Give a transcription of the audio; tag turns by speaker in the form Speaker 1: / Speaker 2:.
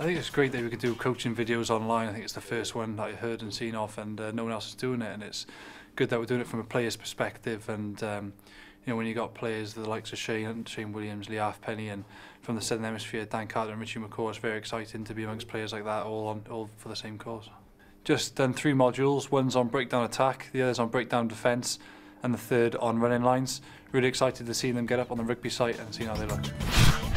Speaker 1: I think it's great that we could do coaching videos online. I think it's the first one that I heard and seen of, and uh, no one else is doing it. And it's good that we're doing it from a player's perspective. And um, you know, when you got players the likes of Shane, Shane Williams, Leigh Halfpenny, and from the Southern Hemisphere, Dan Carter and Richie McCaw, it's very exciting to be amongst players like that, all on all for the same cause. Just done three modules. One's on breakdown attack, the other's on breakdown defence, and the third on running lines. Really excited to see them get up on the rugby site and see how they look.